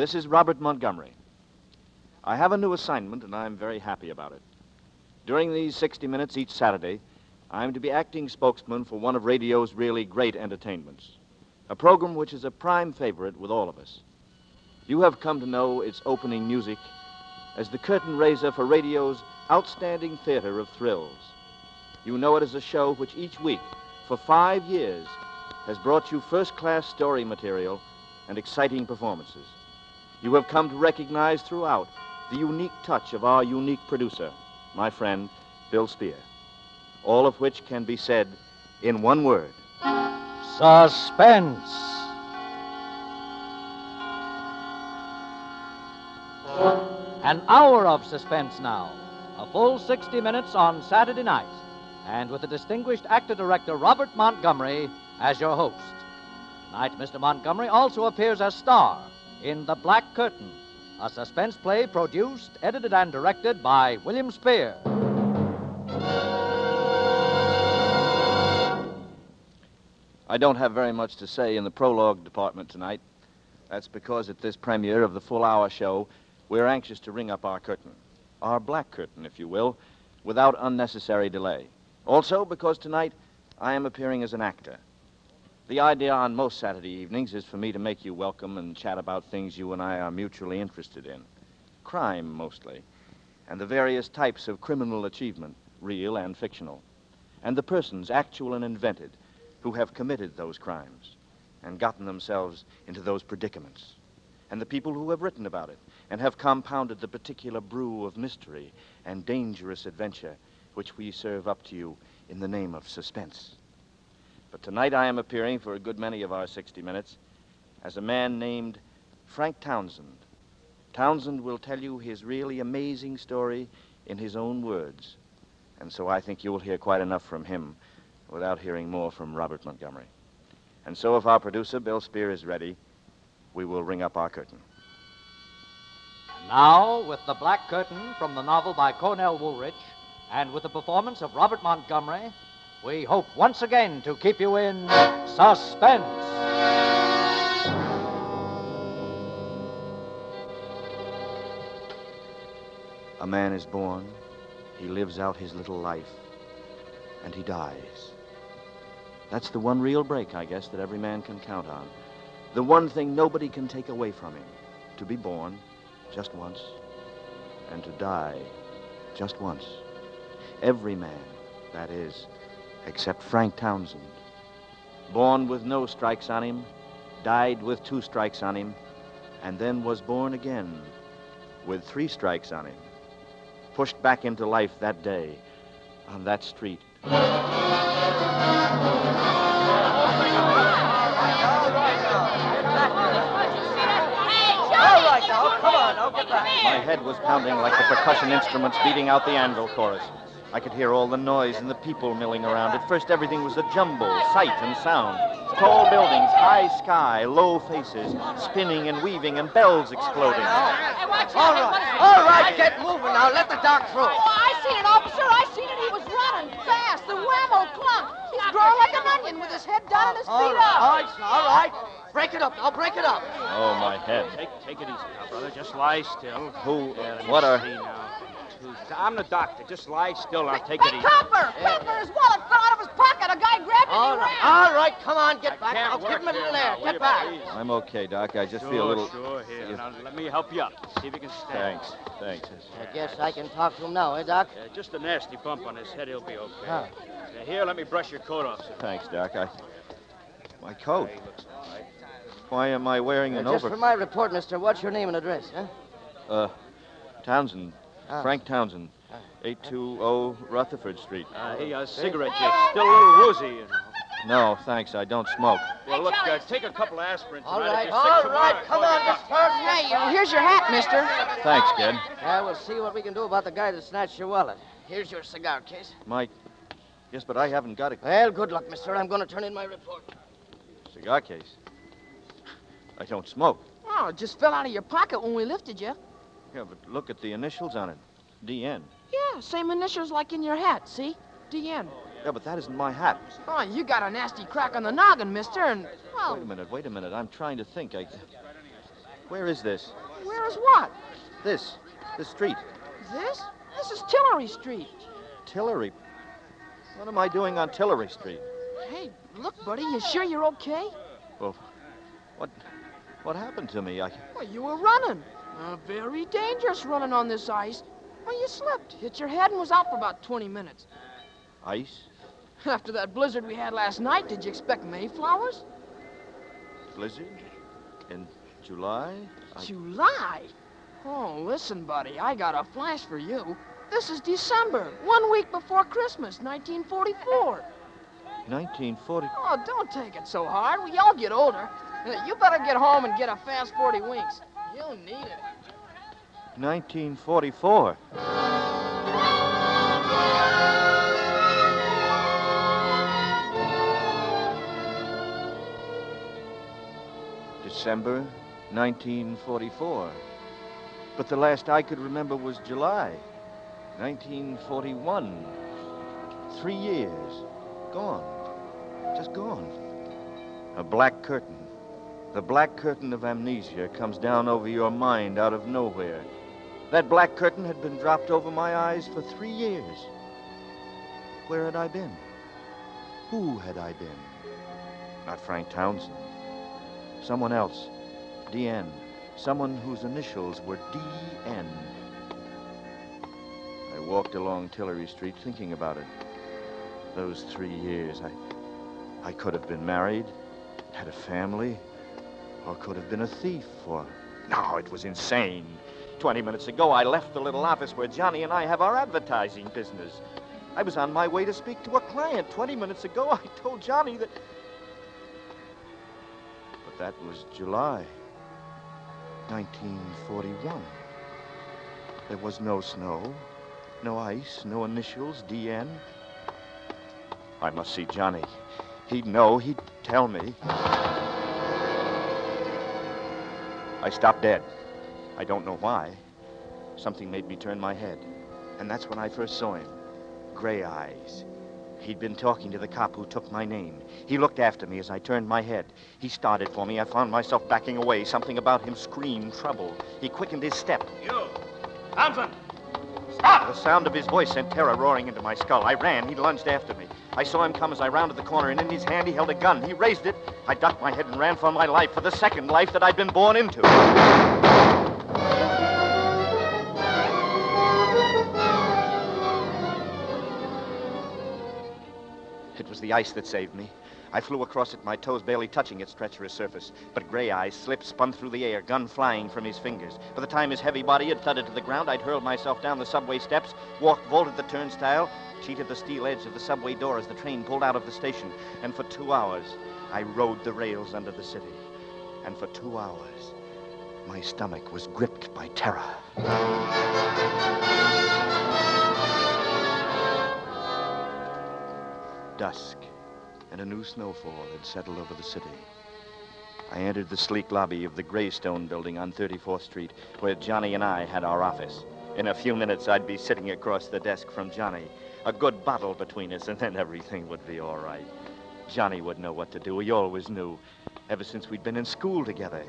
This is Robert Montgomery. I have a new assignment, and I'm very happy about it. During these 60 minutes each Saturday, I'm to be acting spokesman for one of radio's really great entertainments, a program which is a prime favorite with all of us. You have come to know its opening music as the curtain raiser for radio's outstanding theater of thrills. You know it as a show which each week, for five years, has brought you first class story material and exciting performances. You have come to recognize throughout the unique touch of our unique producer, my friend, Bill Spier. All of which can be said in one word Suspense. An hour of suspense now. A full 60 minutes on Saturday night. And with the distinguished actor director Robert Montgomery as your host. Tonight, Mr. Montgomery also appears as star in The Black Curtain, a suspense play produced, edited, and directed by William Spier. I don't have very much to say in the prologue department tonight. That's because at this premiere of the full hour show, we're anxious to ring up our curtain, our black curtain, if you will, without unnecessary delay. Also, because tonight I am appearing as an actor. The idea on most Saturday evenings is for me to make you welcome and chat about things you and I are mutually interested in. Crime, mostly, and the various types of criminal achievement, real and fictional, and the persons, actual and invented, who have committed those crimes and gotten themselves into those predicaments, and the people who have written about it and have compounded the particular brew of mystery and dangerous adventure which we serve up to you in the name of suspense. But tonight I am appearing for a good many of our 60 minutes as a man named Frank Townsend. Townsend will tell you his really amazing story in his own words. And so I think you'll hear quite enough from him without hearing more from Robert Montgomery. And so if our producer, Bill Spier, is ready, we will ring up our curtain. Now, with The Black Curtain from the novel by Cornell Woolrich, and with the performance of Robert Montgomery, we hope once again to keep you in suspense. A man is born, he lives out his little life, and he dies. That's the one real break, I guess, that every man can count on. The one thing nobody can take away from him to be born just once, and to die just once. Every man, that is, except Frank Townsend. Born with no strikes on him, died with two strikes on him, and then was born again with three strikes on him. Pushed back into life that day on that street. All right now, come on, now get back. My head was pounding like the percussion instruments beating out the anvil chorus. I could hear all the noise and the people milling around. At first, everything was a jumble, sight and sound. Tall buildings, high sky, low faces, spinning and weaving, and bells exploding. All right, all right, get moving now. Let the doc through. Oh, I seen it, officer. I seen it. He was running fast. The whammo clunk. He's growing like an onion with his head down and his All feet right, up. All right, all right. Break it up I'll break it up. Oh, my head. Take, take it easy now, brother. Just lie still. Who? Yeah, What are. see now. Two- I'm the doctor. Just lie still. I'll take hey, it easy. Cooper! Cooper, his wallet fell out of his pocket. A guy grabbed it All and he right, ran. all right, come on, get I back. can't I'll work give him a here little air. Get back. please? I'm okay, Doc. I just Sure, feel a little. Sure, here. Yeah. Now, let me help you up. See if you can stand. Thanks. Thanks. I guess I can talk to him now, eh, Doc? Uh, just a nasty bump on his head. He'll be okay. Huh. Now, here, let me brush your coat off, sir. Thanks, Doc. I. My coat. He looks. Why am I wearing Uh, an just over? for my report, mister, what's your name and address, huh? Uh, Townsend. Ah. Frank Townsend. Ah. 820 Rutherford Street. Uh, hey, uh, cigarette. You're still a little woozy, you know. No, thanks. I don't smoke. Well, look, uh, take a couple of aspirin All tonight. right, If you're sick all tomorrow, come call on, your Miss doctor. Hey, uh, here's your hat, mister. Thanks, kid. Yeah, we'll see what we can do about the guy that snatched your wallet. Here's your cigar case. Mike. Yes, but I haven't got a Well, good luck, mister. I'm going to turn in my report. cigar case. I don't smoke. Oh, it just fell out of your pocket when we lifted you. Yeah, but look at the initials on it. DN. Yeah, same initials like in your hat, see? DN. Yeah, but that isn't my hat. Oh, you got a nasty crack on the noggin, mister, and, well, Wait a minute, wait a minute. I'm trying to think. I. Where is this? Where is what? This. This street. This? This is Tillery Street. Tillery. What am I doing on Tillery Street? Hey, look, buddy, you sure you're okay? Well, what what happened to me? I Well, you were running. Uh, very dangerous running on this ice. Well, you slipped, hit your head, and was out for about 20 minutes. ice, After that blizzard we had last night, did you expect mayflowers? blizzard in July. I- July? Oh, listen, buddy, I got a flash for you. This is December, one week before Christmas, 1944. 1940. Oh, don't take it so hard. We all get older. Uh, You better get home and get a fast 40 winks. You'll need it. 1944. December 1944. But the last I could remember was July 1941. Three years. Gone. Just gone. A black curtain. The black curtain of amnesia comes down over your mind out of nowhere. That black curtain had been dropped over my eyes for three years. Where had I been? Who had I been? Not Frank Townsend. Someone else. DN. Someone whose initials were DN. I walked along Tillery Street thinking about it. Those three years, I, I could have been married, had a family, or could have been a thief, or. No, it was insane. Twenty minutes ago, I left the little office where Johnny and I have our advertising business. I was on my way to speak to a client. Twenty minutes ago, I told Johnny that. But that was July 1941. There was no snow, no ice, no initials, DN. I must see Johnny. He'd know, he'd tell me. I stopped dead. I don't know why. Something made me turn my head. And that's when I first saw him. Gray eyes. He'd been talking to the cop who took my name. He looked after me as I turned my head. He started for me. I found myself backing away. Something about him screamed trouble. He quickened his step. You! Thompson! Ah! The sound of his voice sent terror roaring into my skull. I ran. He lunged after me. I saw him come as I rounded the corner, and in his hand he held a gun. He raised it. I ducked my head and ran for my life, for the second life that I'd been born into. It was the ice that saved me. I flew across it, my toes barely touching its treacherous surface. But Gray Eyes slipped, spun through the air, gun flying from his fingers. By the time his heavy body had thudded to the ground, I'd hurled myself down the subway steps, walked, vaulted the turnstile, cheated the steel edge of the subway door as the train pulled out of the station. And for two hours, I rode the rails under the city. And for two hours, my stomach was gripped by terror. Dusk, and a new snowfall had settled over the city. I entered the sleek lobby of the Greystone building on 34th Street, where Johnny and I had our office. In a few minutes, I'd be sitting across the desk from Johnny. A good bottle between us, and then everything would be all right. Johnny would know what to do. He always knew, ever since we'd been in school together.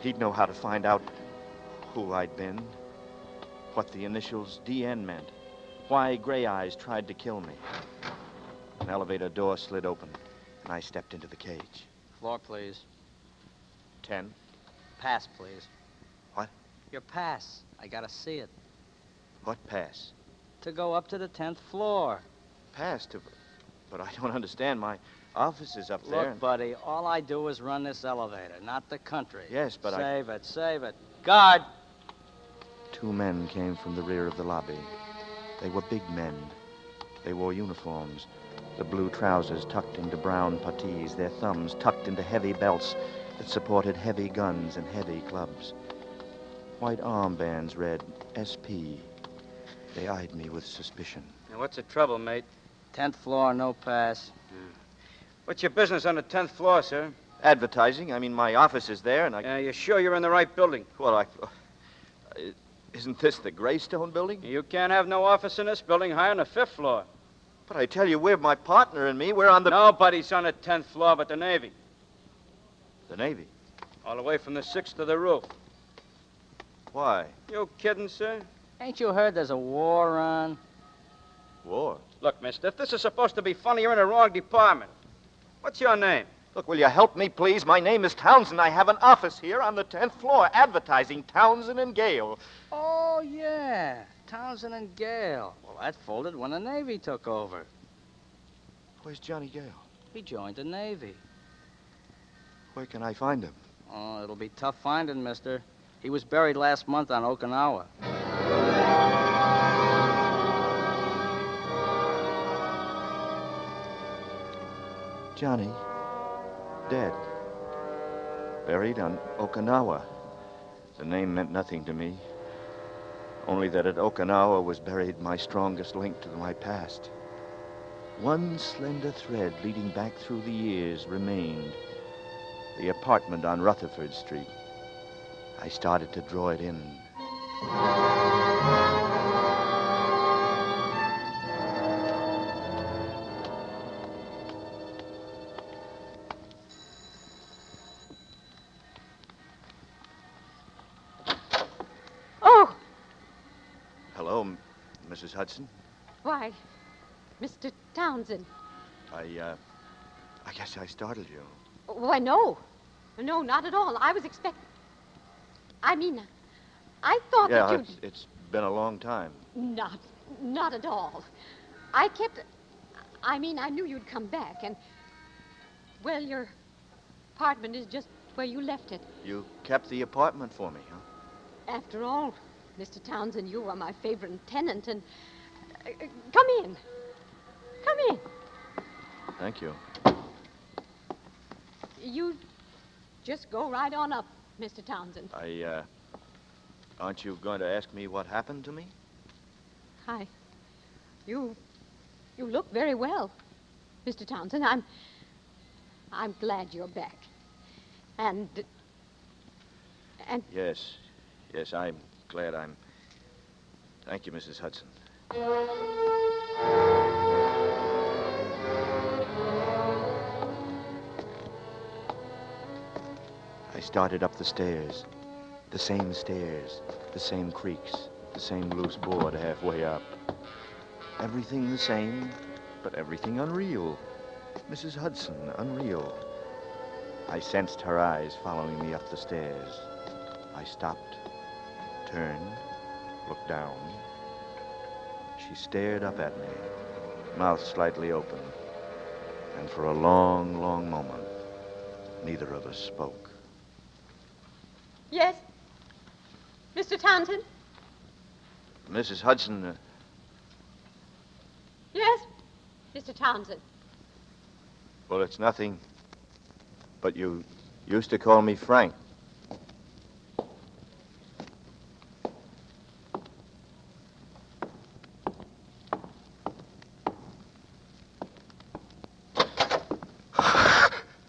He'd know how to find out who I'd been, what the initials DN meant, why Gray Eyes tried to kill me. An elevator door slid open, and I stepped into the cage. Floor, please. Ten. Pass, please. What? Your pass. I gotta see it. What pass? To go up to the 10th floor. Pass to. But I don't understand. My office is up Look, there. Look, buddy, all I do is run this elevator, not the country. Yes, but I- Save it, save it. Guard! Two men came from the rear of the lobby. They were big men. They wore uniforms. The blue trousers tucked into brown puttees, their thumbs tucked into heavy belts that supported heavy guns and heavy clubs. White armbands read SP. They eyed me with suspicion. Now, what's the trouble, mate? 10th floor, no pass. What's your business on the 10th floor, sir? Advertising. I mean, my office is there, and I. Uh, you sure you're in the right building? Well, I. uh, Isn't this the Greystone building? You can't have no office in this building higher than the fifth floor. But I tell you, we're my partner and me. We're on the. Nobody's on the 10th floor but the Navy. The Navy. All the way from the sixth to the roof. Why? You kidding, sir? Ain't you heard there's a war on? War. Look, mister, if this is supposed to be funny, you're in the wrong department. What's your name? Look, will you help me, please? My name is Townsend. I have an office here on the 10th floor advertising Townsend and Gale. Oh, yeah. Townsend and Gale. Well, that folded when the Navy took over. Where's Johnny Gale? He joined the Navy. Where can I find him? Oh, it'll be tough finding, mister. He was buried last month on Okinawa. Johnny. Dead. Buried on Okinawa. The name meant nothing to me. Only that at Okinawa was buried my strongest link to my past. One slender thread leading back through the years remained. The apartment on Rutherford Street. I started to draw it in. Mrs. Hudson. why, Mr. Townsend. I, uh, I guess I startled you. Why, no. No, not at all. I was expecting... I mean, I thought yeah, that you'd. it's, it's been a long time. Not, not at all. I kept. I mean, I knew you'd come back, and. Well, your apartment is just where you left it. You kept the apartment for me, huh? After all, Mr. Townsend, you are my favorite tenant, and. uh, uh, come in. Come in. Thank you. You just go right on up, Mr. Townsend. I, uh, aren't you going to ask me what happened to me? Hi. You you look very well, Mr. Townsend. I'm I'm glad you're back. And and Yes, yes, I'm glad I'm. Thank you, Mrs. Hudson. I started up the stairs. The same stairs, the same creaks, the same loose board halfway up. Everything the same, but everything unreal. Mrs. Hudson, unreal. I sensed her eyes following me up the stairs. I stopped, turned, looked down. She stared up at me, mouth slightly open. And for a long, long moment, neither of us spoke. yes, Mr. Townsend. Mrs. Hudson, uh, Yes, Mr. Townsend. well, it's nothing. But you used to call me Frank.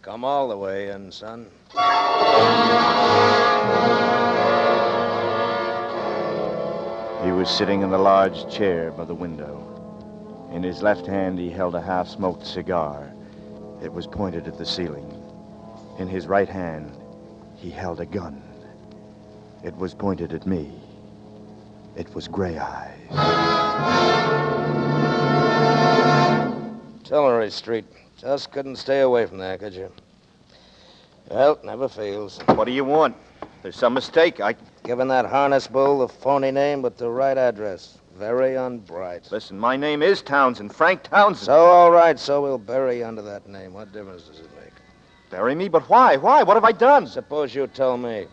Come all the way in, son. He was sitting in the large chair by the window. In his left hand, he held a half smoked cigar. It was pointed at the ceiling. In his right hand, he held a gun. It was pointed at me. It was Gray Eyes. Tillery Street. Just couldn't stay away from there, could you? Well, never fails. What do you want? There's some mistake. I. Given that harness bull the phony name, but the right address. Very unbright. Listen, my name is Townsend, Frank Townsend. So, all right, so we'll bury you under that name. What difference does it make? Bury me? But why? Why? What have I done? Suppose you tell me.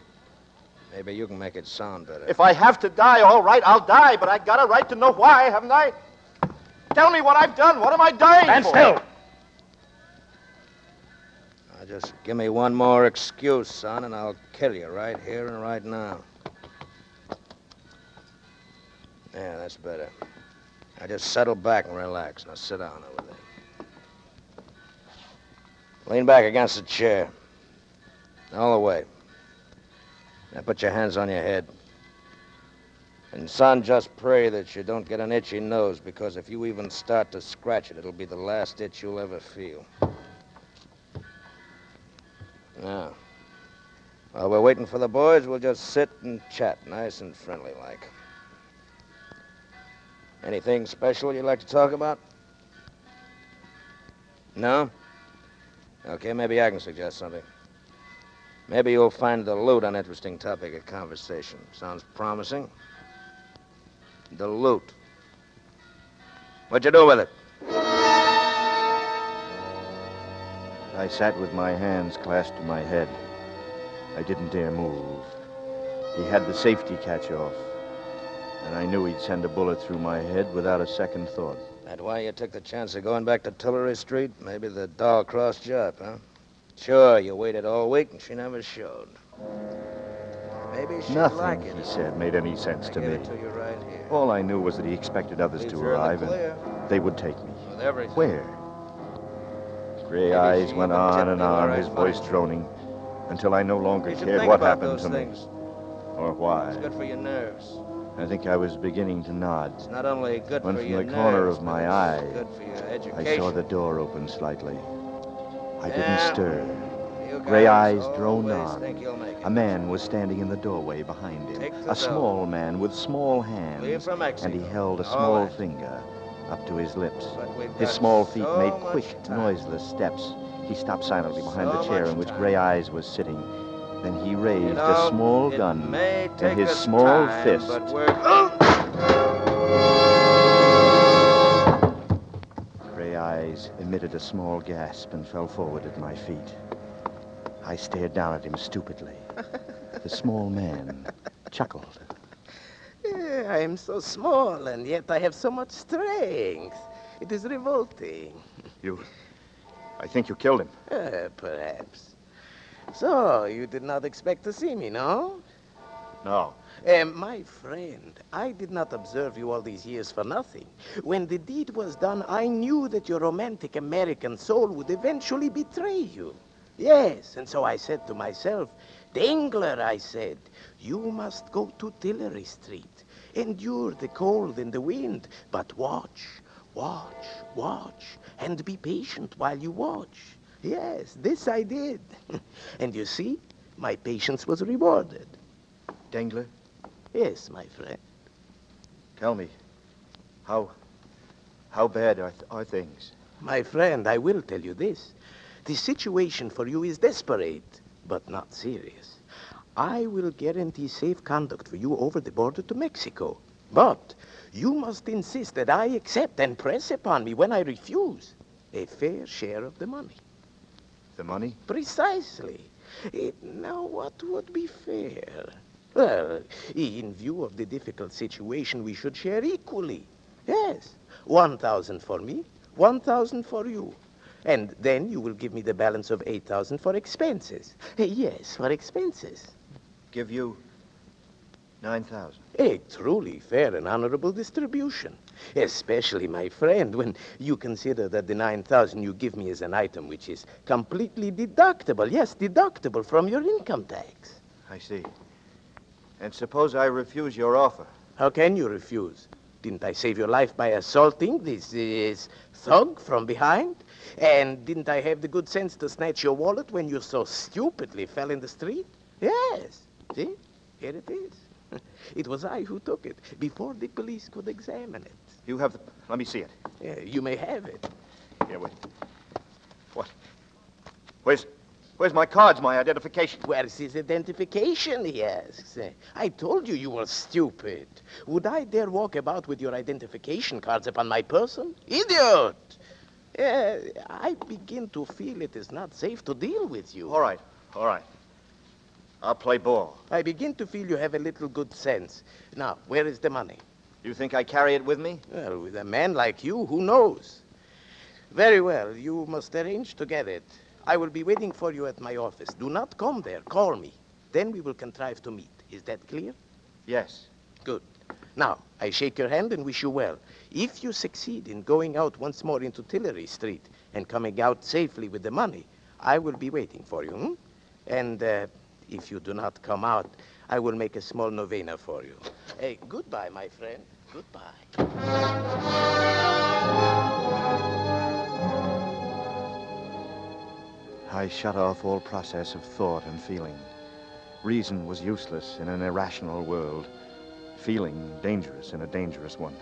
Maybe you can make it sound better. If I have to die, all right, I'll die, but I got a right to know why, haven't I? Tell me what I've done. What am I dying Stand for? still. Just give me one more excuse, son, and I'll kill you right here and right now. Yeah, that's better. Now just settle back and relax. Now sit down over there. Lean back against the chair. All the way. Now put your hands on your head. And son, just pray that you don't get an itchy nose, because if you even start to scratch it, it'll be the last itch you'll ever feel. Now, While we're waiting for the boys, we'll just sit and chat, nice and friendly like. Anything special you'd like to talk about? No? Okay, maybe I can suggest something. Maybe you'll find the loot an interesting topic of conversation. Sounds promising. The loot. What'd you do with it? I sat with my hands clasped to my head. I didn't dare move. He had the safety catch off, and I knew he'd send a bullet through my head without a second thought. That why you took the chance of going back to Tillery Street? Maybe the doll crossed you up, huh? Sure, you waited all week and she never showed. Maybe she'd Nothing, like it. he said, made any sense I to me. to you right here. All I knew was that he expected others Leaves to her in the arrive, and they would take me. with everything. Where? Gray eyes went on and on, his voice droning, until I no longer cared what happened to things. me or why. It's good for your nerves. I think I was beginning to nod. It's not only good When for from your the corner of my eye, good for your I saw the door open slightly. I didn't Yeah. stir. Gray eyes droned on. think you'll make it. A man was standing in the doorway behind him. A small man with small hands. And he held a small right. finger up to his lips. His small feet so made quick, noiseless steps. He stopped silently behind the chair in which. Gray Eyes was sitting. Then he raised You know, a small gun and his small time, fist. Gray Eyes emitted a small gasp and fell forward at my feet. I stared down at him stupidly. The small man chuckled. I am so small, and yet I have so much strength. It is revolting. You. I think you killed him. Uh, perhaps. So, you did not expect to see me, no? No. Uh, my friend, I did not observe you all these years for nothing. When the deed was done, I knew that your romantic American soul would eventually betray you. Yes, and so I said to myself, Dangler, I said, you must go to Tillery Street. Endure the cold and the wind, but watch, watch, watch, and be patient while you watch. Yes, this I did. and you see, my patience was rewarded. Dangler, Yes, my friend. tell me, how. how bad are, th- are things? My friend, I will tell you this. The situation for you is desperate, but not serious. I will guarantee safe conduct for you over the border to Mexico. But you must insist that I accept and press upon me when I refuse a fair share of the money. The money? Precisely. Eh, now, what would be fair? Well, in view of the difficult situation, we should share equally. Yes. One thousand for me, one thousand for you. And then you will give me the balance of eight thousand for expenses. Eh, Yes, for expenses. Give you. 9,000. A truly fair and honorable distribution. Especially, my friend, when you consider that the 9,000 you give me is an item which is completely deductible. Yes, deductible from your income tax. I see. And suppose I refuse your offer. How can you refuse? Didn't I save your life by assaulting this, this thug from behind? And didn't I have the good sense to snatch your wallet when you so stupidly fell in the street? Yes. See? Here it is. It was I who took it before the police could examine it. You have the. Let me see it. Yeah, you may have it. Here, wait. What? Where's. Where's my cards, my identification? Where's his identification, he asks. I told you you were stupid. Would I dare walk about with your identification cards upon my person? Idiot! Eh, I begin to feel it is not safe to deal with you. All right, all right. I'll play ball. I begin to feel you have a little good sense. Now, where is the money? You think I carry it with me? Well, with a man like you, who knows? Very well, you must arrange to get it. I will be waiting for you at my office. Do not come there. Call me. Then we will contrive to meet. Is that clear? Yes. Good. Now, I shake your hand and wish you well. If you succeed in going out once more into Tillery Street and coming out safely with the money, I will be waiting for you. hmm? And uh, if you do not come out, I will make a small novena for you. Hey, goodbye, my friend. Goodbye. I shut off all process of thought and feeling. Reason was useless in an irrational world. Feeling dangerous in a dangerous one.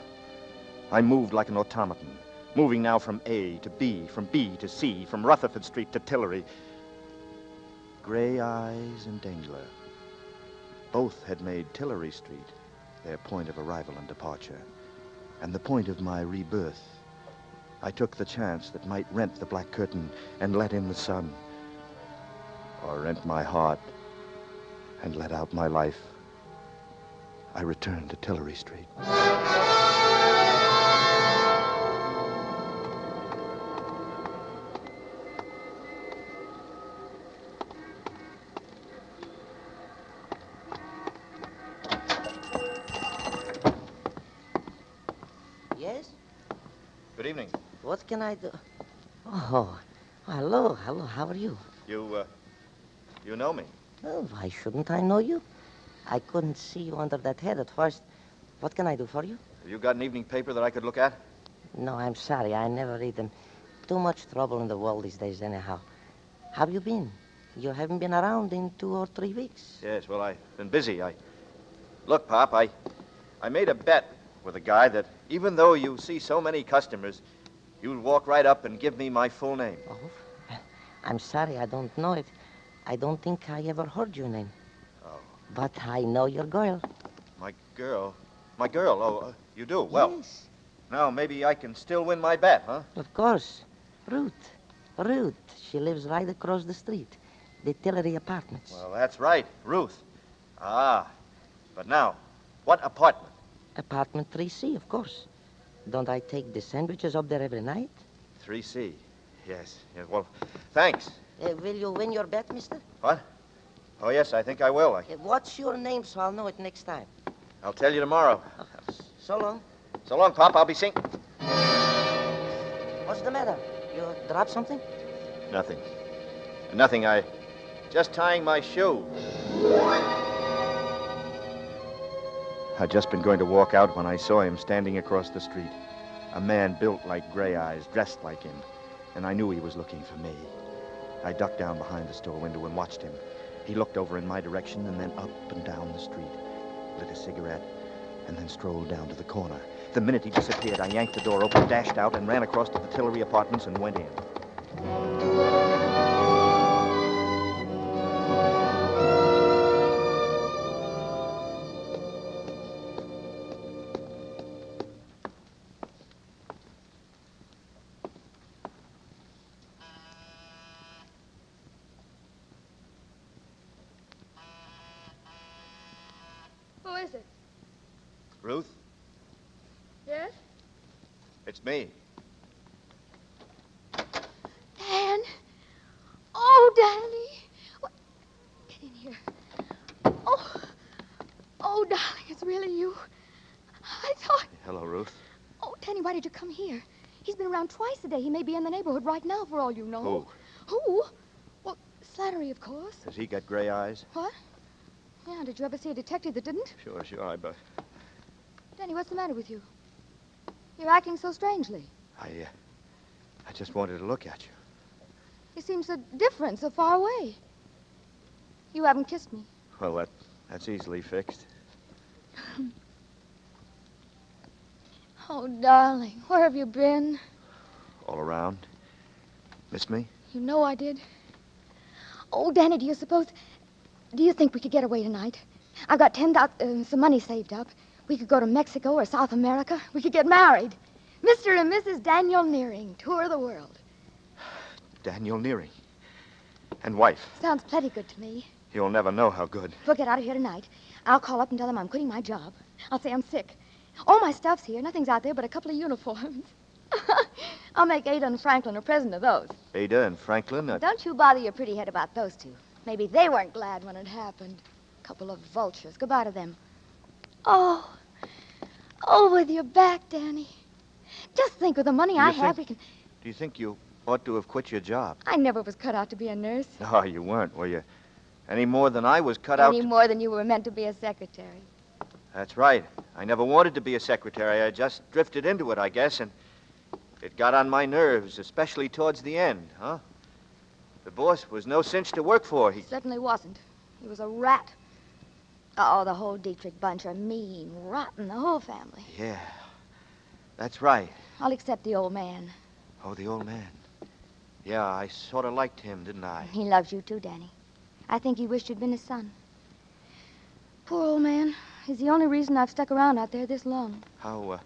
I moved like an automaton, moving now from A to B, from B to C, from Rutherford Street to Tillery. Gray Eyes and Dangler. Both had made Tillery Street their point of arrival and departure, and the point of my rebirth. I took the chance that might rent the black curtain and let in the sun, or rent my heart and let out my life. I returned to Tillery Street. Can I do? Oh, hello, hello. How are you? You, uh, you know me. Oh, why shouldn't I know you? I couldn't see you under that head at first. What can I do for you? Have you got an evening paper that I could look at? No, I'm sorry. I never read them. Too much trouble in the world these days, anyhow. How have you been? You haven't been around in two or three weeks. Yes, well, I've been busy. I. Look, Pop, I. I made a bet with a guy that even though you see so many customers, you'd walk right up and give me my full name. Oh, I'm sorry. I don't know it. I don't think I ever heard your name. Oh. But I know your girl. My girl. My girl. Oh, uh, you do? Well, Yes, now maybe I can still win my bet, huh? of course. Ruth. Ruth. She lives right across the street. The Tillery Apartments. Well, that's right. Ruth. Ah. But now, what apartment? Apartment 3C, of course. Don't I take the sandwiches up there every night? 3C. Yes. yes. Well, thanks. Uh, will you win your bet, mister? What? Oh, yes, I think I will. I, Uh, what's your name so I'll know it next time? I'll tell you tomorrow. So long. So long, Pop. I'll be seeing. What's the matter? You dropped something? Nothing. Nothing. I. Just tying my shoe. I'd just been going to walk out when I saw him standing across the street. A man built like Gray Eyes, dressed like him. And I knew he was looking for me. I ducked down behind the store window and watched him. He looked over in my direction and then up and down the street, lit a cigarette, and then strolled down to the corner. The minute he disappeared, I yanked the door open, dashed out, and ran across to the Tillery apartments and went in. Day. He may be in the neighborhood right now, for all you know. Who? Who? Well, Slattery, of course. Has he got gray eyes? What? Yeah, did you ever see a detective that didn't? Sure, sure. I, but Danny, what's the matter with you? You're acting so strangely. I, uh, I just wanted to look at you. You seem so different, so far away. You haven't kissed me. Well, that, that's easily fixed. Oh, darling, where have you been? All around. Miss me? You know I did. Oh, Danny, do you suppose. Do you think we could get away tonight? I've got ten thousand, uh, some money saved up. We could go to Mexico or South America. We could get married. Mr. and Mrs. Daniel Nearing, tour the world. Daniel Nearing. And wife. Sounds plenty good to me. You'll never know how good. We'll get out of here tonight. I'll call up and tell them I'm quitting my job. I'll say I'm sick. All my stuff's here. Nothing's out there but a couple of uniforms. I'll make Ada and Franklin a present of those. Ada and Franklin. Don't you bother your pretty head about those two. Maybe they weren't glad when it happened. A couple of vultures. Goodbye to them. Oh. Oh, with your back, Danny. Just think with the money I think- have, we can. do you think you ought to have quit your job? I never was cut out to be a nurse. No, ah, you weren't, were you? Any more than I was cut out. Any to- more than you were meant to be a secretary. That's right. I never wanted to be a secretary. I just drifted into it, I guess, and it got on my nerves, especially towards the end, huh? The boss was no cinch to work for. He Certainly wasn't. He was a rat. Oh, the whole Dietrich bunch are mean, rotten, the whole family. Yeah. That's right. I'll accept the old man. Oh, the old man. Yeah, I sort of liked him, didn't I? He loves you too, Danny. I think he wished you'd been his son. Poor old man. He's the only reason I've stuck around out there this long. How, uh,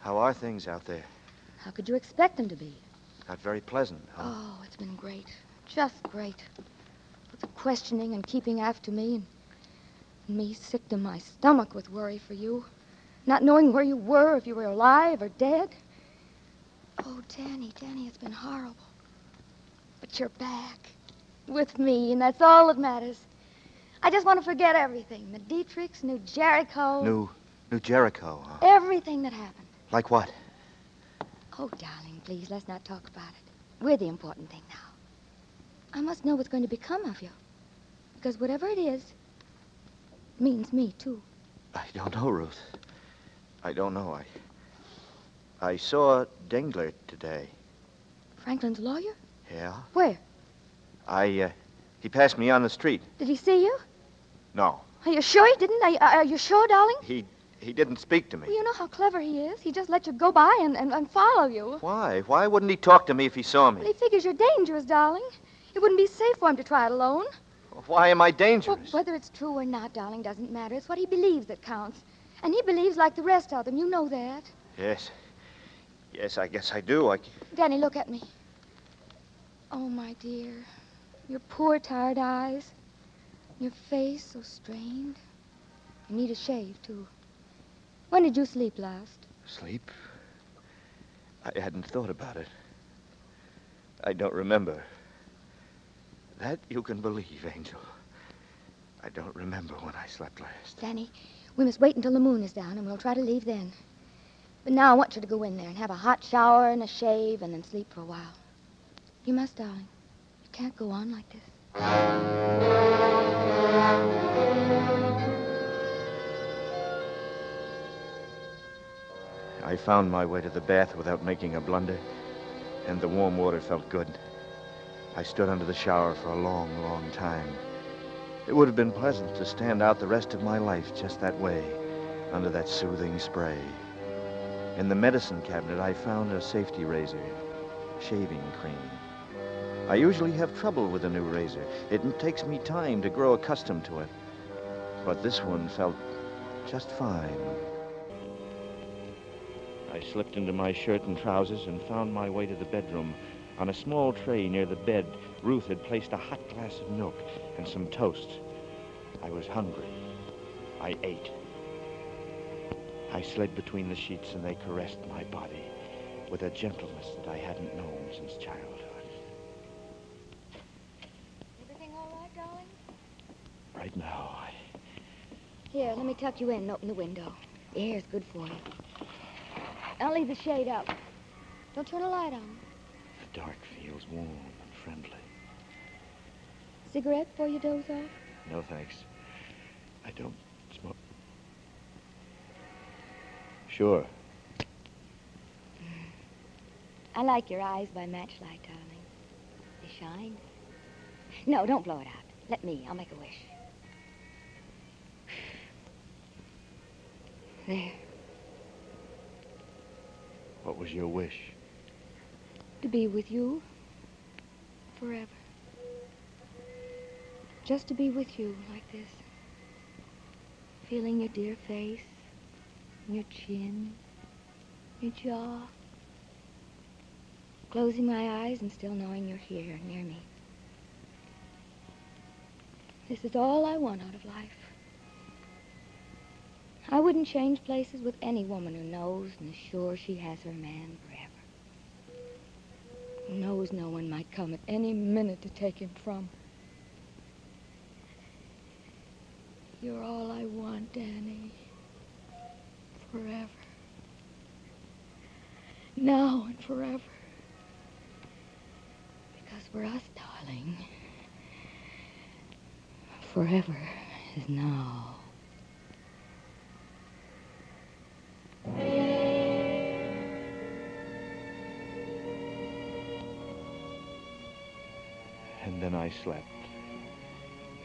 how are things out there? How could you expect them to be? Not very pleasant, huh? Oh, it's been great. Just great. With the questioning and keeping after me, and me sick to my stomach with worry for you. Not knowing where you were, if you were alive or dead. Oh, Danny, Danny, it's been horrible. But you're back. With me, and that's all that matters. I just want to forget everything. The Dietrichs, New Jericho. New, New Jericho, huh? Everything that happened. Like what? Oh, darling, please, let's not talk about it. We're the important thing now. I must know what's going to become of you. Because whatever it is, it means me, too. I don't know, Ruth. I don't know. I. I saw Dengler today. Franklin's lawyer? Yeah? Where? I, uh, he passed me on the street. Did he see you? No. Are you sure he didn't? Are you, are you sure, darling? He, he didn't speak to me. Well, you know how clever he is. He just let you go by and, and, and follow you. Why? Why wouldn't he talk to me if he saw Well, me? he figures you're dangerous, darling. It wouldn't be safe for him to try it alone. Why am I Well, dangerous? whether it's true or not, darling, doesn't matter. It's what he believes that counts. And he believes like the rest of them. You know that. Yes. Yes, I guess I do. I... Danny, look at me. Oh, my dear. Your poor, tired eyes. Your face so strained. You need a shave, too. When did you sleep last? Sleep? I hadn't thought about it. I don't remember. That you can believe, Angel. I don't remember when I slept last. Danny, we must wait until the moon is down, and we'll try to leave then. But now I want you to go in there and have a hot shower and a shave and then sleep for a while. You must, darling. You can't go on like this. I found my way to the bath without making a blunder, and the warm water felt good. I stood under the shower for a long, long time. It would have been pleasant to stand out the rest of my life just that way, under that soothing spray. In the medicine cabinet, I found a safety razor, shaving cream. I usually have trouble with a new razor. It takes me time to grow accustomed to it. But this one felt just fine. I slipped into my shirt and trousers and found my way to the bedroom. On a small tray near the bed, Ruth had placed a hot glass of milk and some toast. I was hungry. I ate. I slid between the sheets and they caressed my body with a gentleness that I hadn't known since childhood. Everything all right, darling? Right now, I... Here, let me tuck you in and open the window. The air's good for you. I'll leave the shade up. Don't turn a light on. The dark feels warm and friendly. Cigarette before you doze off? No thanks. I don't smoke. Sure. I like your eyes by matchlight, darling. They shine. No, don't blow it out. Let me. I'll make a wish. There. What was your wish? To be with you forever. Just to be with you like this. Feeling your dear face, your chin, your jaw. Closing my eyes and still knowing you're here near me. This is all I want out of life. I wouldn't change places with any woman who knows and is sure she has her man forever. Who knows no one might come at any minute to take him from her. You're all I want, Danny. Forever. Now and forever. Because for us, darling, forever is now. And then I slept.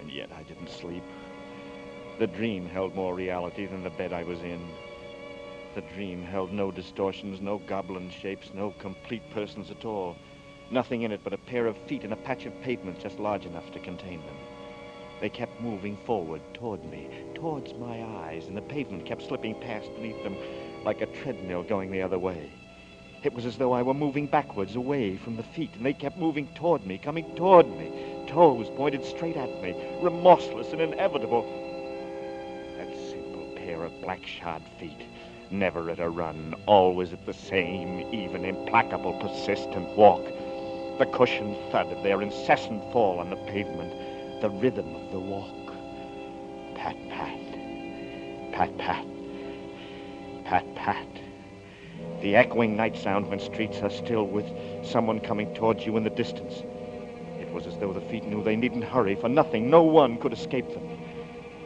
And yet I didn't sleep. The dream held more reality than the bed I was in. The dream held no distortions, no goblin shapes, no complete persons at all. Nothing in it but a pair of feet and a patch of pavement just large enough to contain them. They kept moving forward toward me, towards my eyes, and the pavement kept slipping past beneath them like a treadmill going the other way. It was as though I were moving backwards away from the feet, and they kept moving toward me, coming toward me, toes pointed straight at me, remorseless and inevitable. That simple pair of black shod feet, never at a run, always at the same, even, implacable, persistent walk. The cushioned thud of their incessant fall on the pavement, the rhythm of the walk. Pat, pat, pat, pat, pat, pat. The echoing night sound when streets are still with someone coming towards you in the distance. It was as though the feet knew they needn't hurry, for nothing, no one could escape them.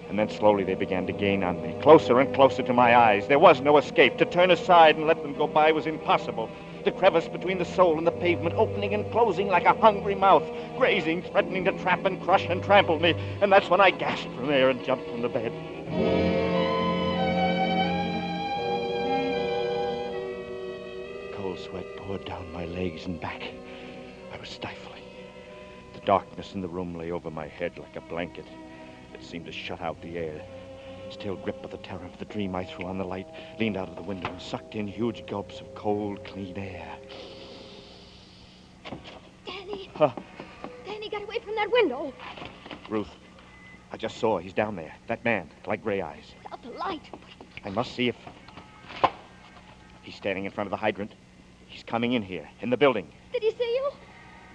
And then slowly they began to gain on me, closer and closer to my eyes. There was no escape. To turn aside and let them go by was impossible. The crevice between the soul and the pavement opening and closing like a hungry mouth, grazing, threatening to trap and crush and trample me. And that's when I gasped from air and jumped from the bed. Sweat poured down my legs and back. I was stifling. The darkness in the room lay over my head like a blanket. It seemed to shut out the air. Still gripped by the terror of the dream, I threw on the light, leaned out of the window, and sucked in huge gulps of cold, clean air. Danny. Huh. Danny, get away from that window. Ruth, I just saw he's down there. That man, like gray eyes. Out the light. I must see if. He's standing in front of the hydrant. He's coming in here, in the building. Did he see you?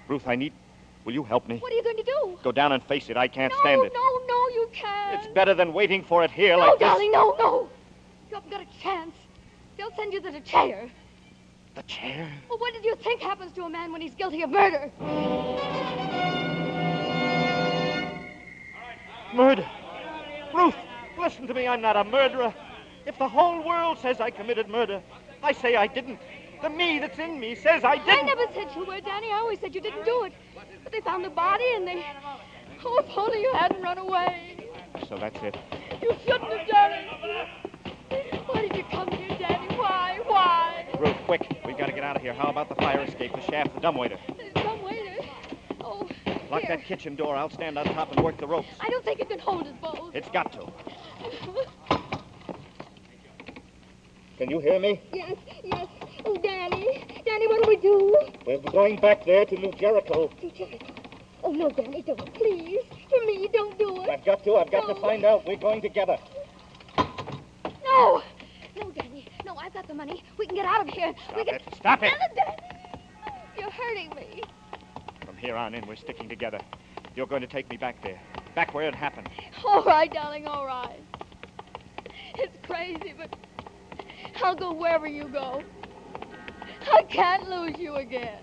Ruth, I need. Will you help me? What are you going to do? Go down and face it. I can't no, stand it. No, no, you can't. It's better than waiting for it here no, like darling, no, no. You haven't got a chance. They'll send you to the chair. The chair? Well, what did you think happens to a man when he's guilty of murder? Murder? Ruth, listen to me. I'm not a murderer. If the whole world says I committed murder, I say I didn't. The me that's in me says I didn't. I never said you were, Danny. I always said you didn't do it. But they found the body and they. Oh, if only you hadn't run away. So that's it. You shouldn't have done it. Why did you come here, Danny? Why? Why? Ruth, quick. We've got to get out of here. How about the fire escape, the shaft, the dumbwaiter? Some waiter. Oh, Lock here. that kitchen door. I'll stand on top and work the ropes. I don't think it can hold us both. It's got to. Can you hear me? Yes, yes. Oh, Danny. Danny, what do we do? We're going back there to New Jericho. To Jericho. Oh, no, Danny, don't. Please. For me, don't do it. I've got to. I've got to find out. We're going together. No. No, Danny. No, I've got the money. We can get out of here. Stop we can... it. Stop it. Danny, you're hurting me. From here on in, we're sticking together. You're going to take me back there. Back where it happened. All right, darling, all right. It's crazy, but I'll go wherever you go. I can't lose you again.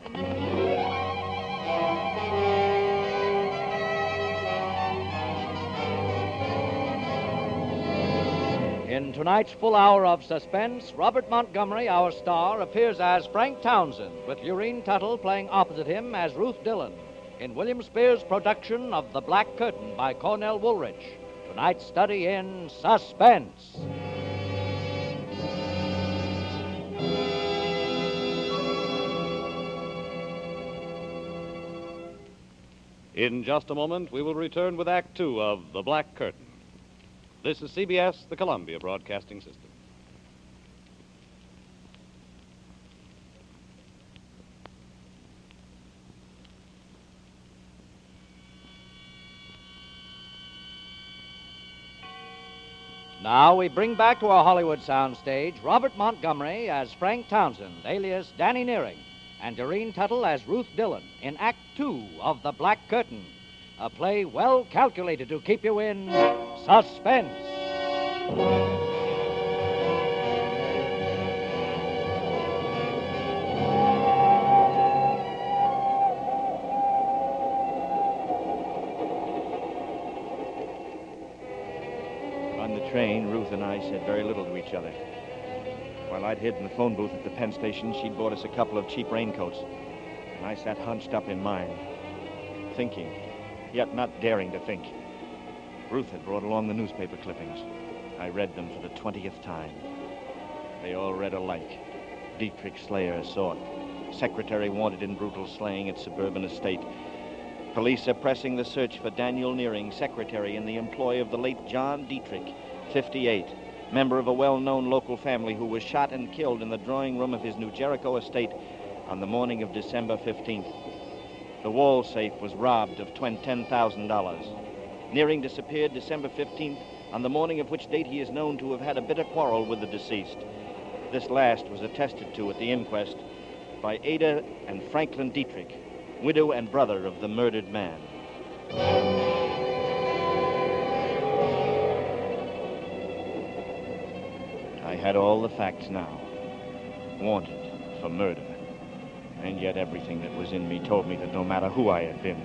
In tonight's full hour of suspense, Robert Montgomery, our star, appears as Frank Townsend, with Lurene Tuttle playing opposite him as Ruth Dillon, in William Spier's production of The Black Curtain by Cornell Woolrich. Tonight's study in suspense. In just a moment, we will return with Act Two of The Black Curtain. This is CBS, the Columbia Broadcasting System. Now we bring back to our Hollywood soundstage Robert Montgomery as Frank Townsend, alias Danny Nearing, and Lurene Tuttle as Ruth Dillon in Act Two of The Black Curtain, a play well calculated to keep you in suspense. On the train, Ruth and I said very little to each other. While I'd hid in the phone booth at the Penn station, she'd bought us a couple of cheap raincoats. And I sat hunched up in mine, thinking, yet not daring to think. Ruth had brought along the newspaper clippings. I read them for the 20th time. They all read alike. Dietrich Slayer sought. Secretary wanted in brutal slaying at suburban estate. Police are pressing the search for Daniel Nearing, secretary in the employ of the late John Dietrich, 58, member of a well-known local family who was shot and killed in the drawing room of his New Jericho estate on the morning of December 15th. The wall safe was robbed of $10,000. Nearing disappeared December 15th, on the morning of which date he is known to have had a bitter quarrel with the deceased. This last was attested to at the inquest by Ada and Franklin Dietrich, widow and brother of the murdered man. Had all the facts now. Wanted for murder. And yet everything that was in me told me that no matter who I had been,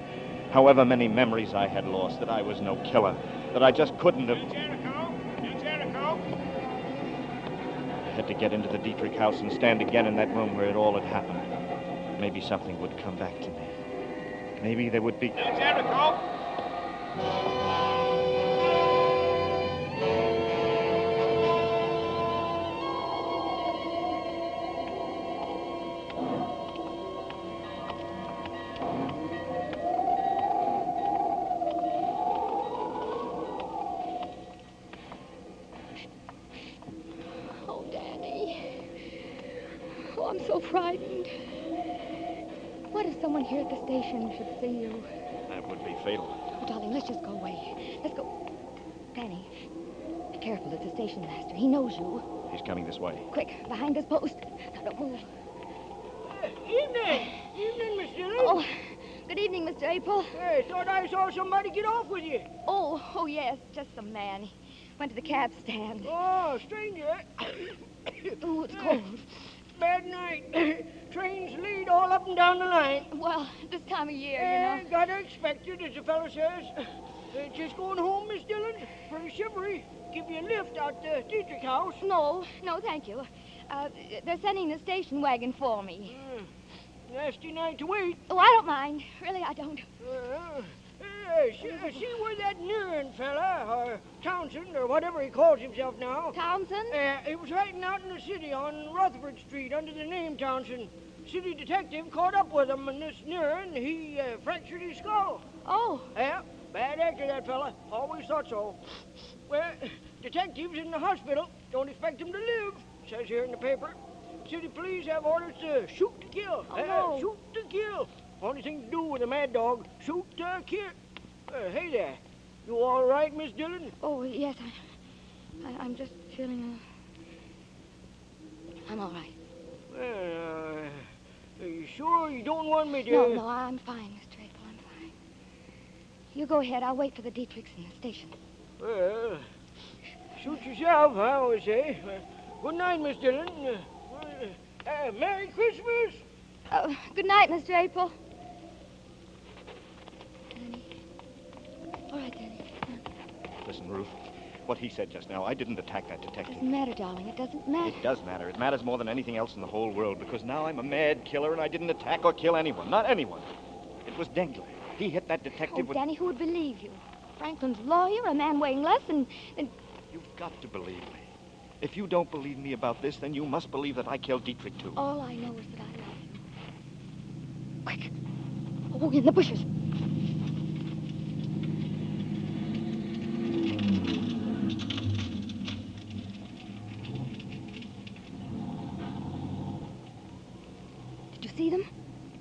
however many memories I had lost, that I was no killer, that I just couldn't have. New Jericho! New Jericho! I had to get into the Dietrich house and stand again in that room where it all had happened. Maybe something would come back to me. Maybe there would be. New Jericho! Fatal. Oh, darling, let's just go away. Let's go. Danny, be careful. It's the station master. He knows you. He's coming this way. Quick, behind this post. Now, don't move. Evening. Evening, Miss Dillon. Oh, good evening, Mr. April. Hey, thought I saw somebody get off with you. Oh, oh, yes, just some man. He went to the cab stand. Oh, stranger. oh, it's cold. Bad night. Trains lead all up and down the line. Well, this time of year, you know. Gotta expect it, as the fellow says. Uh, just going home, Miss Dillon? Pretty shivery. Give you a lift out to Dietrich house. No, no, thank you. Uh, they're sending the station wagon for me. Nasty night to wait. Oh, I don't mind. Really, I don't. Uh, uh, see where that Nearin fella, or Townsend, or whatever he calls himself now. Townsend? Uh, he was hiding out in the city on Rutherford Street under the name Townsend. City detective caught up with him, and this Nearin, he uh, fractured his skull. Oh. Yeah, bad actor, that fella. Always thought so. Well, detective's in the hospital. Don't expect him to live, says here in the paper. City police have orders to shoot to kill. Oh, Uh, no. Shoot to kill. Only thing to do with a mad dog, shoot to kill. Uh, hey there. You all right, Miss Dillon? Oh, yes, I, I, I'm just feeling. Uh, I'm all right. Well, uh, are you sure you don't want me to... No, no, I'm fine, Mr. April. I'm fine. You go ahead. I'll wait for the Dietrichs in the station. Well, shoot yourself, I always say. Uh, good night, Miss Dillon. Uh, uh, Merry Christmas. Uh, good night, Mr. April. All right, Danny. Listen, Ruth. What he said just now, I didn't attack that detective. It Doesn't matter, darling. It doesn't matter. It does matter. It matters more than anything else in the whole world because now I'm a mad killer and I didn't attack or kill anyone. Not anyone. It was Dengler. He hit that Oh, detective with. Danny, who would believe you? Franklin's lawyer, a man weighing less than, than... You've got to believe me. If you don't believe me about this, then you must believe that I killed Dietrich, too. All I know is that I love you. Quick. Oh, in the bushes. Did you see them?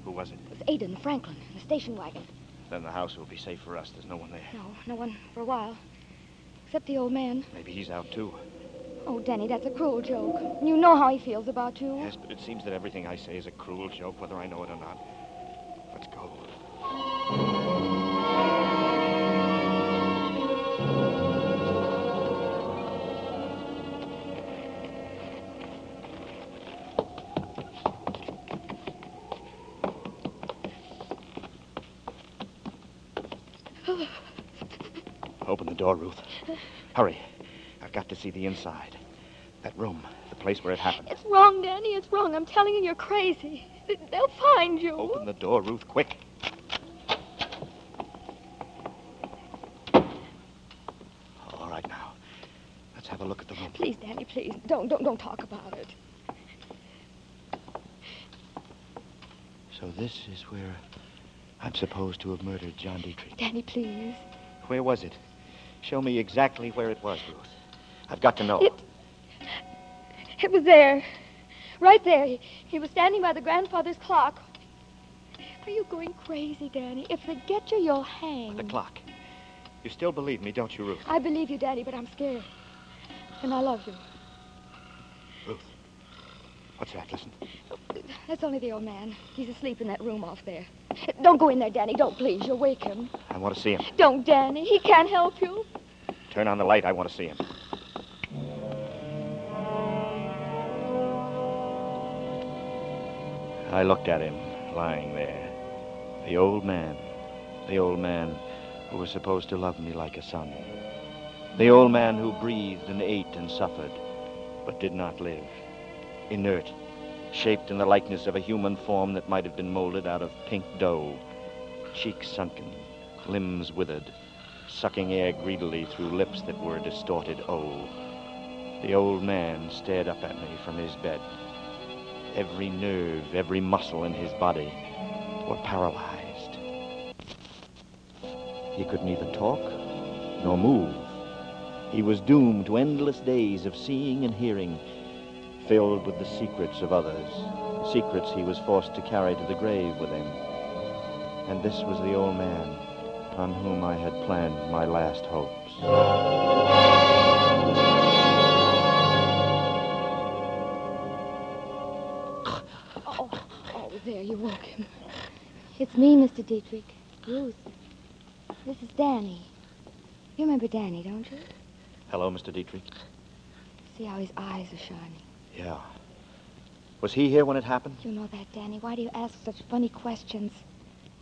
Who was it? It was Ada and Franklin in the station wagon. Then the house will be safe for us. There's no one there. No, no one for a while. Except the old man. Maybe he's out, too. Oh, Denny, that's a cruel joke. You know how he feels about you. Yes, but it seems that everything I say is a cruel joke, whether I know it or not. Door, Ruth. Hurry. I've got to see the inside. That room, the place where it happened. It's wrong, Danny. It's wrong. I'm telling you, you're crazy. They'll find you. Open the door, Ruth, quick. All right now. Let's have a look at the room. Please, Danny, please. Don't, don't, don't talk about it. So this is where I'm supposed to have murdered John Dietrich. Danny, please. Where was it? Show me exactly where it was, Ruth. I've got to know. It, it was there. Right there. He, he was standing by the grandfather's clock. Are you going crazy, Danny? If they get you, you'll hang. The clock. You still believe me, don't you, Ruth? I believe you, Danny, but I'm scared. And I love you. What's that? Listen. That's only the old man. He's asleep in that room off there. Don't go in there, Danny. Don't, please. You'll wake him. I want to see him. Don't, Danny. He can't help you. Turn on the light. I want to see him. I looked at him, lying there. The old man. The old man who was supposed to love me like a son. The old man who breathed and ate and suffered, but did not live. Inert, shaped in the likeness of a human form that might have been molded out of pink dough. Cheeks sunken, limbs withered, sucking air greedily through lips that were distorted O. The old man stared up at me from his bed. Every nerve, every muscle in his body were paralyzed. He could neither talk nor move. He was doomed to endless days of seeing and hearing, filled with the secrets of others, secrets he was forced to carry to the grave with him. And this was the old man on whom I had planned my last hopes. Oh, oh, there, you woke him. It's me, Mr. Dietrich. Ruth. This is Danny. You remember Danny, don't you? Hello, Mr. Dietrich. See how his eyes are shining. Yeah. Was he here when it happened? You know that, Danny. Why do you ask such funny questions?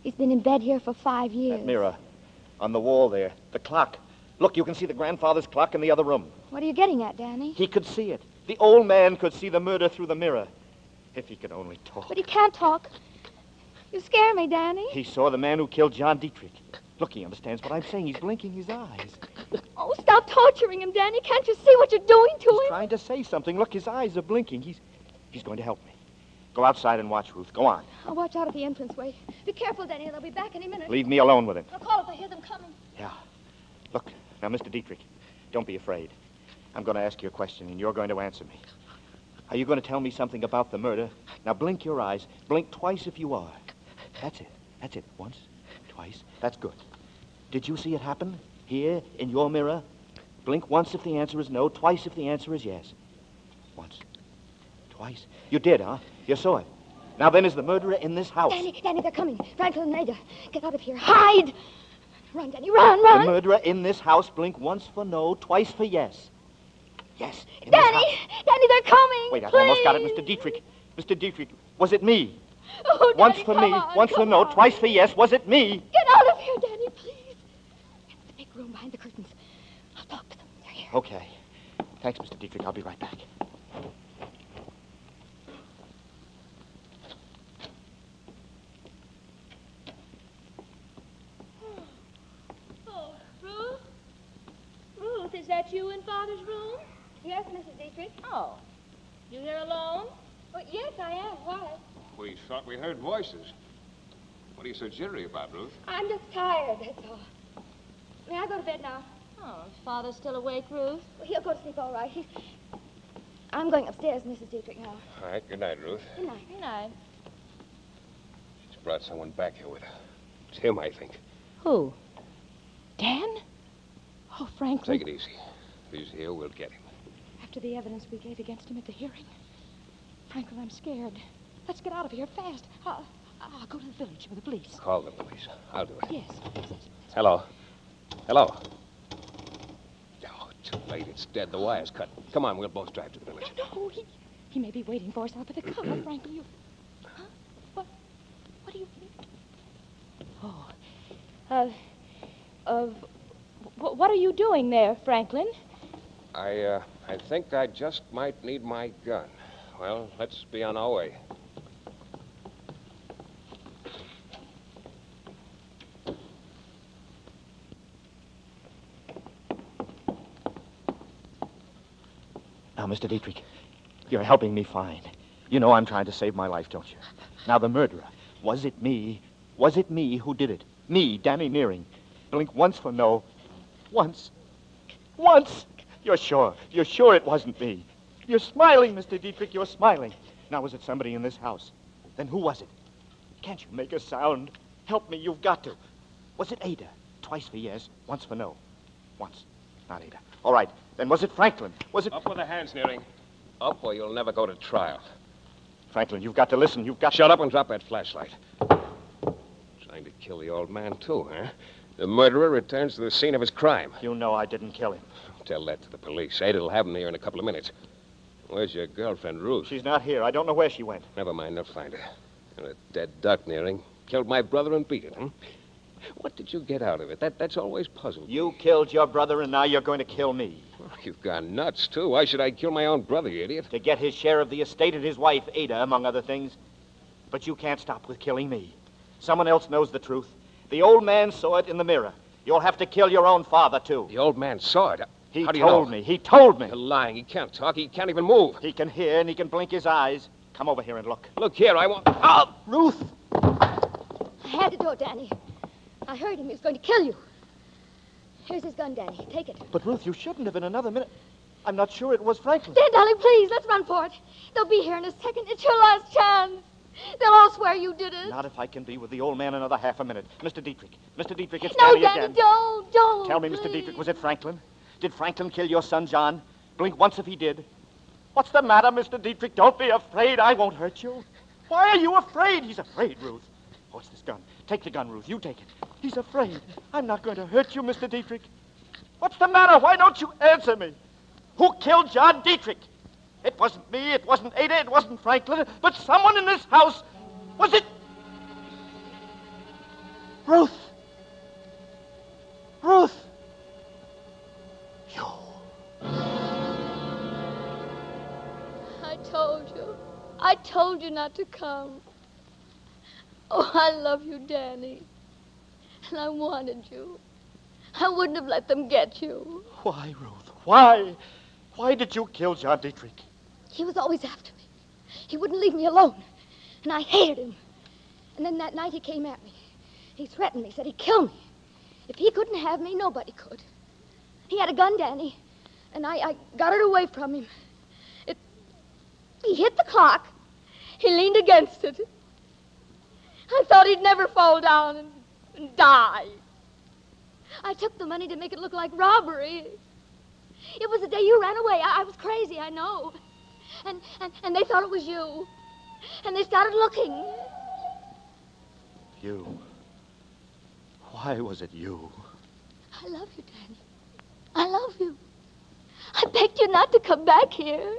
He's been in bed here for five years. That mirror on the wall there, the clock. Look, you can see the grandfather's clock in the other room. What are you getting at, Danny? He could see it. The old man could see the murder through the mirror. If he could only talk. But he can't talk. You scare me, Danny. He saw the man who killed John Dietrich. Look, he understands what I'm saying. He's blinking his eyes. Oh, stop torturing him, Danny. Can't you see what you're doing to him? He's him? trying to say something. Look, his eyes are blinking. He's he's going to help me. Go outside and watch, Ruth. Go on. I'll watch out at the entranceway. Be careful, Danny. They'll be back any minute. Leave me alone with him. I'll call if I hear them coming. Yeah. Look, now, Mr. Dietrich, don't be afraid. I'm going to ask you a question, and you're going to answer me. Are you going to tell me something about the murder? Now, blink your eyes. Blink twice if you are. That's it. That's it. Once, twice. That's good. Did you see it happen? Here, in your mirror? Blink once if the answer is no, twice if the answer is yes. Once, twice. You did, huh? You saw it. Now, then, is the murderer in this house? Danny, Danny, they're coming. Franklin and Ada. Get out of here. Hide! Run, Danny, run, run! The murderer in this house. Blink once for no, twice for yes. Yes. Danny! Danny, they're coming! Wait, I almost got it, Mr. Dietrich. Mr. Dietrich, was it me? Oh, once for me, on, once for come no, twice for yes. Was it me? Get out of here, Danny, please. Get the big room behind the curtains. I'll talk to them. They're here. Okay. Thanks, Mr. Dietrich. I'll be right back. Oh, Ruth? Ruth, is that you in Father's room? Yes, Mrs. Dietrich. Oh. You here alone? Oh, yes, I am. Why? We thought we heard voices. What are you so jittery about, Ruth? I'm just tired, that's all. May I go to bed now? Oh, is Father still awake, Ruth? Well, he'll go to sleep all right. He's... I'm going upstairs, Mrs. Dietrich, now. All right, good night, Ruth. Good night. Good night. She's brought someone back here with her. It's him, I think. Who? Dan? Oh, Franklin. Take it easy. If he's here, we'll get him. After the evidence we gave against him at the hearing. Franklin, I'm scared. Let's get out of here fast. I'll, I'll go to the village with the police. Call the police. I'll do it. Yes. Hello. Hello. Too late. It's dead. The wire's cut. Come on, we'll both drive to the village. No, he, he may be waiting for us out by the car, Franklin. You. Huh? What? What do you think? Oh. Uh. Uh. wh- What are you doing there, Franklin? I, uh, I think I just might need my gun. Well, let's be on our way. Mr. Dietrich, you're helping me find. You know I'm trying to save my life, don't you? Now, the murderer. Was it me? Was it me who did it? Me, Danny Nearing. Blink once for no. Once. Once. You're sure. You're sure it wasn't me. You're smiling, Mr. Dietrich. You're smiling. Now, was it somebody in this house? Then who was it? Can't you make a sound? Help me. You've got to. Was it Ada? Twice for yes, once for no. Once. Not Ada. All right. Then was it Franklin? Was it. Up with the hands, Nearing. Up or you'll never go to trial. Franklin, you've got to listen. You've got Shut up and drop that flashlight. Trying to kill the old man, too, huh? The murderer returns to the scene of his crime. You know I didn't kill him. Tell that to the police. Ada'll have him here in a couple of minutes. Where's your girlfriend, Ruth? She's not here. I don't know where she went. Never mind, they'll find her. You're a dead duck, Nearing. Killed my brother and beat it, huh? What did you get out of it? That, that's always puzzled. You killed your brother, and now you're going to kill me. You've gone nuts, too. Why should I kill my own brother, you idiot? To get his share of the estate and his wife, Ada, among other things. But you can't stop with killing me. Someone else knows the truth. The old man saw it in the mirror. You'll have to kill your own father, too. The old man saw it. He How do you told know? me. He told me. You're lying. He can't talk. He can't even move. He can hear and he can blink his eyes. Come over here and look. Look here, I want. Oh, Ruth! I had to do it, Danny. I heard him. He was going to kill you. Here's his gun, Danny. Take it. But, Ruth, you shouldn't have in another minute. I'm not sure it was Franklin. Dan, darling, please, let's run for it. They'll be here in a second. It's your last chance. They'll all swear you did it. Not if I can be with the old man another half a minute. Mr. Dietrich. Mr. Dietrich, it's no, Danny Danny, again. don't, don't. Tell me, Mr. Dietrich, was it Franklin? Did Franklin kill your son, John? Blink once if he did. What's the matter, Mr. Dietrich? Don't be afraid. I won't hurt you. Why are you afraid? He's afraid, Ruth. Oh, What's this gun? Take the gun, Ruth. You take it. He's afraid. I'm not going to hurt you, Mr. Dietrich. What's the matter? Why don't you answer me? Who killed John Dietrich? It wasn't me. It wasn't Ada. It wasn't Franklin. But someone in this house. Was it? Ruth. Ruth. You. I told you. I told you not to come. Oh, I love you, Danny. And I wanted you. I wouldn't have let them get you. Why, Ruth? Why? Why did you kill John Dietrich? He was always after me. He wouldn't leave me alone. And I hated him. And then that night he came at me. He threatened me, said he'd kill me. If he couldn't have me, nobody could. He had a gun, Danny. And I, I got it away from him. It, he hit the clock. He leaned against it. I thought he'd never fall down and, and die. I took the money to make it look like robbery. It was the day you ran away. I, I was crazy, I know. And, and, and they thought it was you. And they started looking. You. Why was it you? I love you, Danny. I love you. I begged you not to come back here.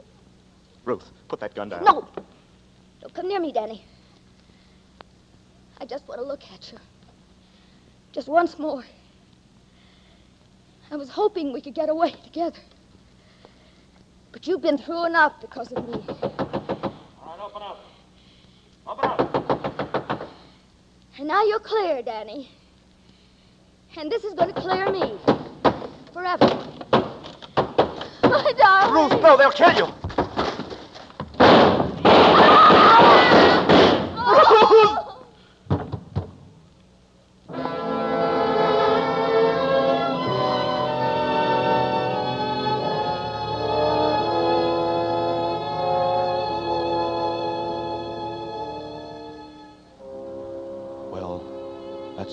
Ruth, put that gun down. No. Don't come near me, Danny. I just want to look at you. Just once more. I was hoping we could get away together. But you've been through enough because of me. All right, open up. Open up. And now you're clear, Danny. And this is going to clear me. Forever. My darling. Ruth, no, they'll kill you.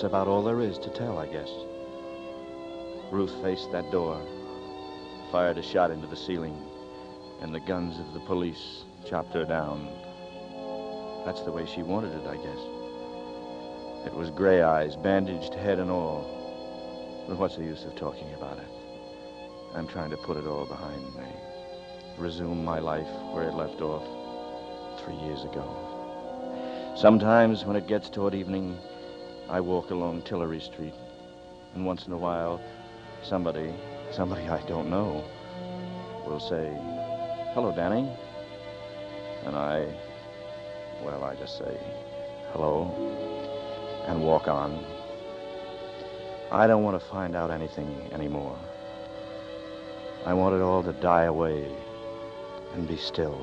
About all there is to tell, I guess. Ruth faced that door, fired a shot into the ceiling, and the guns of the police chopped her down. That's the way she wanted it, I guess. It was gray eyes, bandaged head and all. But what's the use of talking about it? I'm trying to put it all behind me. Resume my life where it left off three years ago. Sometimes when it gets toward evening, I walk along Tillery Street, and once in a while, somebody, somebody I don't know, will say, Hello, Danny. And I, well, I just say, Hello, and walk on. I don't want to find out anything anymore. I want it all to die away and be still.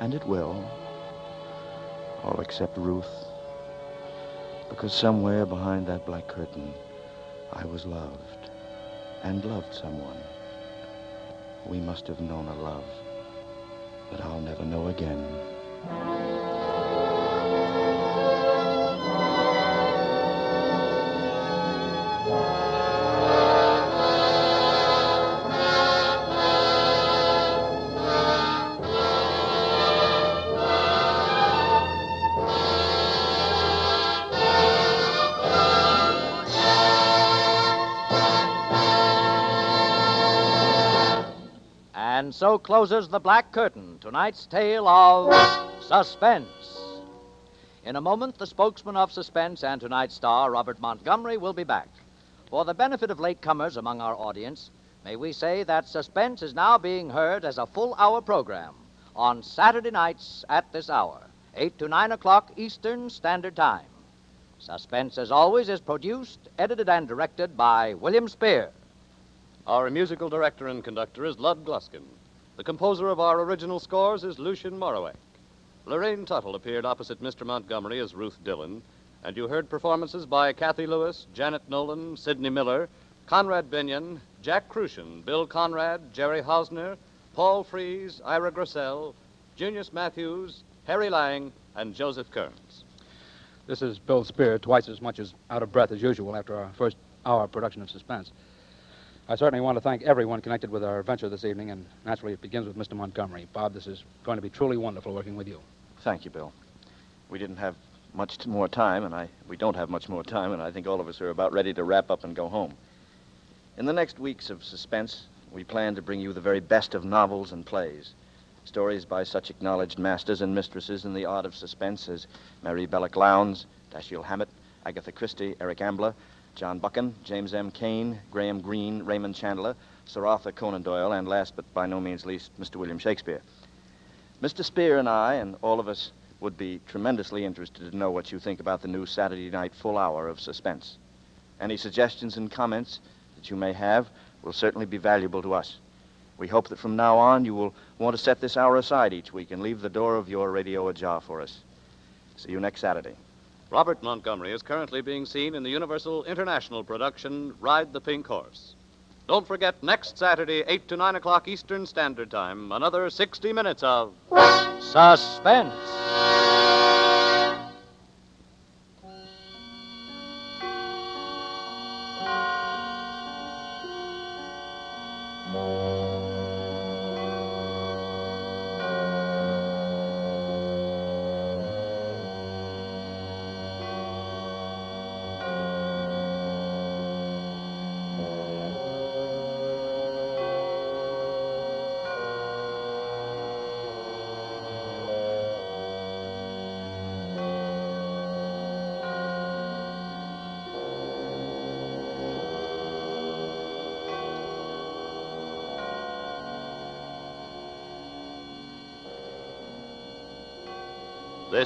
And it will. All except Ruth. Because somewhere behind that black curtain, I was loved and loved someone. We must have known a love that I'll never know again. So closes The Black Curtain, tonight's tale of suspense. In a moment, the spokesman of Suspense and tonight's star, Robert Montgomery, will be back. For the benefit of latecomers among our audience, may we say that Suspense is now being heard as a full hour program on Saturday nights at this hour, 8 to 9 o'clock Eastern Standard Time. Suspense, as always, is produced, edited, and directed by William Spier. Our musical director and conductor is Lud Gluskin. The composer of our original scores is Lucien Moraweck. Lurene Tuttle appeared opposite Mr. Montgomery as Ruth Dillon, and you heard performances by Cathy Lewis, Janet Nolan, Sidney Miller, Conrad Binyon, Jack Kruschen, Bill Conrad, Jerry Hausner, Paul Frees, Ira Grossel, Junius Matthews, Harry Lang, and Joseph Kearns. This is Bill Spier, twice as much as out of breath as usual after our first hour production of Suspense. I certainly want to thank everyone connected with our adventure this evening, and naturally it begins with Mr. Montgomery. Bob, this is going to be truly wonderful working with you. Thank you, Bill. We didn't have much more time, and I we don't have much more time, and I think all of us are about ready to wrap up and go home. In the next weeks of suspense, we plan to bring you the very best of novels and plays. Stories by such acknowledged masters and mistresses in the art of suspense as Mary Belloc Lowndes, Dashiell Hammett, Agatha Christie, Eric Ambler, John Buchan, James M. Cain, Graham Greene, Raymond Chandler, Sir Arthur Conan Doyle, and last but by no means least, Mr. William Shakespeare. Mr. Spier and I, and all of us, would be tremendously interested to know what you think about the new Saturday night full hour of suspense. Any suggestions and comments that you may have will certainly be valuable to us. We hope that from now on you will want to set this hour aside each week and leave the door of your radio ajar for us. See you next Saturday. Robert Montgomery is currently being seen in the Universal International production Ride the Pink Horse. Don't forget next Saturday, 8 to 9 o'clock Eastern Standard Time, another 60 minutes of Suspense.